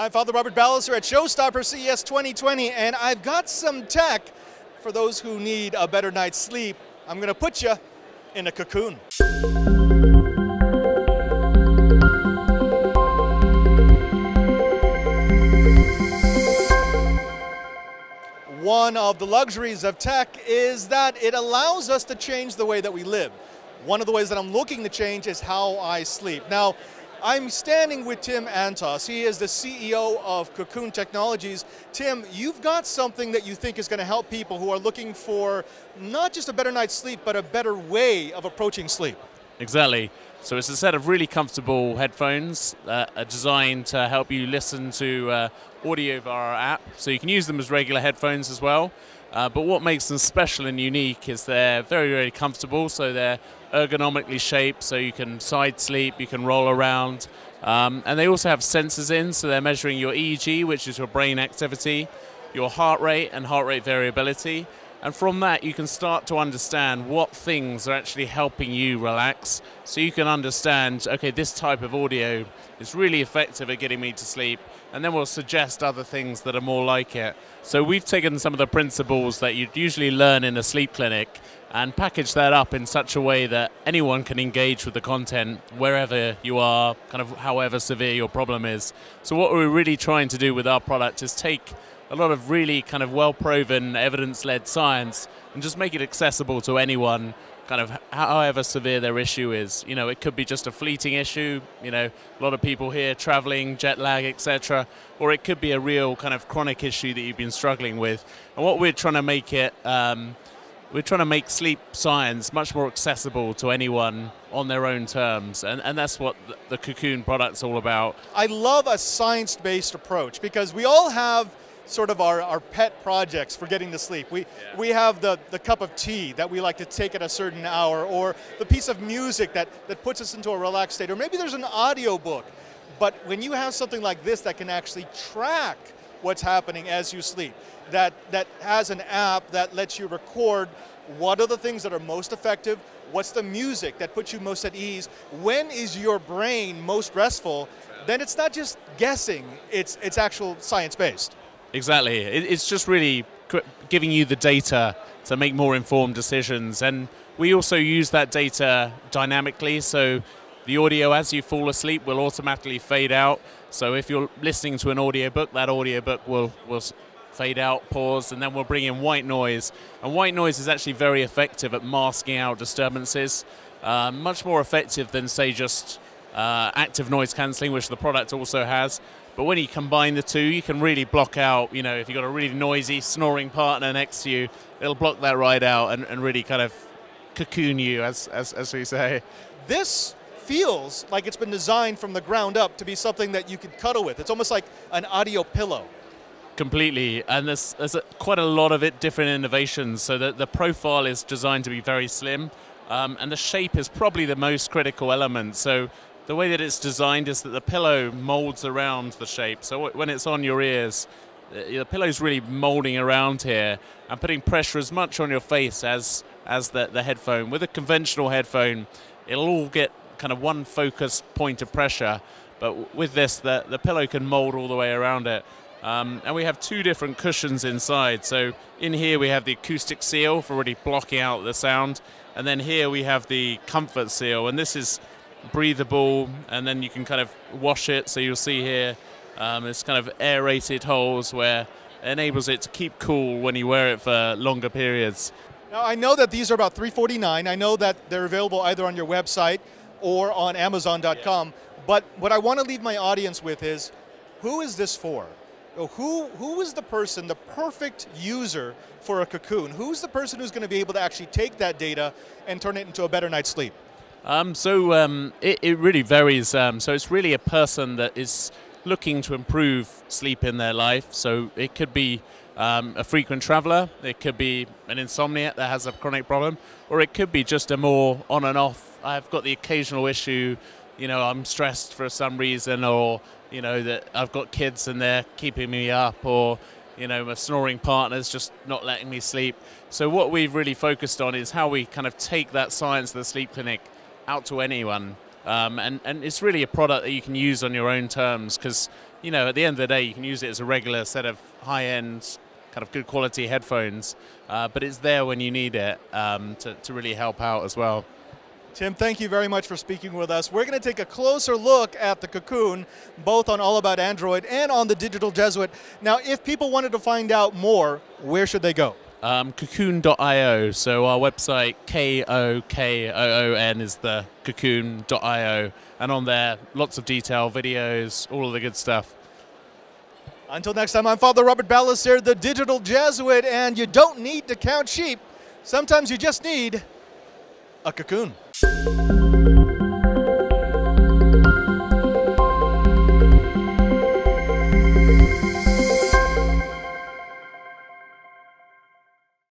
I'm Father Robert Ballecer at Showstopper CES 2020, and I've got some tech for those who need a better night's sleep. I'm going to put you in a cocoon. One of the luxuries of tech is that it allows us to change the way that we live. One of the ways that I'm looking to change is how I sleep. Now, I'm standing with Tim Antos. He is the CEO of Kokoon Technologies. Tim, you've got something that you think is going to help people who are looking for not just a better night's sleep, but a better way of approaching sleep. Exactly. So it's a set of really comfortable headphones that are designed to help you listen to uh, audio via our app. So you can use them as regular headphones as well. Uh, but what makes them special and unique is they're very, very comfortable. So they're ergonomically shaped, so you can side sleep, you can roll around. Um, and they also have sensors in, so they're measuring your EEG, which is your brain activity, your heart rate and heart rate variability. And from that, you can start to understand what things are actually helping you relax. So you can understand, okay, this type of audio is really effective at getting me to sleep. And then we'll suggest other things that are more like it. So we've taken some of the principles that you'd usually learn in a sleep clinic and packaged that up in such a way that anyone can engage with the content wherever you are, kind of however severe your problem is. So what we're really trying to do with our product is take a lot of really kind of well proven evidence led science and just make it accessible to anyone kind of however severe their issue is. You know it could be just a fleeting issue you know a lot of people here traveling jet lag etc or it could be a real kind of chronic issue that you've been struggling with. And what we're trying to make it um, we're trying to make sleep science much more accessible to anyone on their own terms. And, and that's what the Kokoon product's all about. I love a science-based approach because we all have sort of our, our pet projects for getting to sleep. We, yeah. we have the, the cup of tea that we like to take at a certain hour, or the piece of music that, that puts us into a relaxed state, or maybe there's an audio book. But when you have something like this that can actually track what's happening as you sleep, that, that has an app that lets you record what are the things that are most effective, what's the music that puts you most at ease, when is your brain most restful, then it's not just guessing, it's, it's actual science-based. Exactly. It's just really giving you the data to make more informed decisions. And we also use that data dynamically. So the audio, as you fall asleep, will automatically fade out. So if you're listening to an audiobook, that audiobook will, will fade out, pause, and then we'll bring in white noise. And white noise is actually very effective at masking out disturbances. Uh, much more effective than, say, just uh, active noise cancelling, which the product also has. But when you combine the two, you can really block out, you know, if you've got a really noisy, snoring partner next to you, it'll block that right out and, and really kind of cocoon you, as, as, as we say. This feels like it's been designed from the ground up to be something that you could cuddle with. It's almost like an audio pillow. Completely, and there's, there's a, quite a lot of it, different innovations. So the, the profile is designed to be very slim, um, and the shape is probably the most critical element. So the way that it's designed is that the pillow molds around the shape. So when it's on your ears, the pillow's really molding around here and putting pressure as much on your face as as the, the headphone. With a conventional headphone, it'll all get kind of one focus point of pressure. But with this, the, the pillow can mold all the way around it. Um, and we have two different cushions inside. So in here we have the acoustic seal for really blocking out the sound. And then here we have the comfort seal. And this is breathable, and then you can kind of wash it. So you'll see here, um, it's kind of aerated holes where it enables it to keep cool when you wear it for longer periods. Now I know that these are about 349. I know that they're available either on your website or on Amazon.com. Yeah. But what I want to leave my audience with is, who is this for? Who, who is the person, the perfect user for a Kokoon? Who's the person who's going to be able to actually take that data and turn it into a better night's sleep? Um, so um, it, it, really varies. Um, so it's really a person that is looking to improve sleep in their life. So it could be um, a frequent traveler, it could be an insomniac that has a chronic problem, or it could be just a more on and off. I've got the occasional issue, you know, I'm stressed for some reason, or you know that I've got kids and they're keeping me up, or you know, my snoring partner's just not letting me sleep. So what we've really focused on is how we kind of take that science of the sleep clinic out to anyone. Um, and, and it's really a product that you can use on your own terms because you know, at the end of the day, you can use it as a regular set of high-end, kind of good quality headphones, uh, but it's there when you need it um, to, to really help out as well. Tim, thank you very much for speaking with us. We're going to take a closer look at the Kokoon, both on All About Android and on the Digital Jesuit. Now, if people wanted to find out more, where should they go? Um, kokoon.io. So our website, K O K O O N, is the kokoon.io. And on there, lots of detail, videos, all of the good stuff. Until next time, I'm Father Robert Ballecer, the Digital Jesuit, and you don't need to count sheep. Sometimes you just need a cocoon.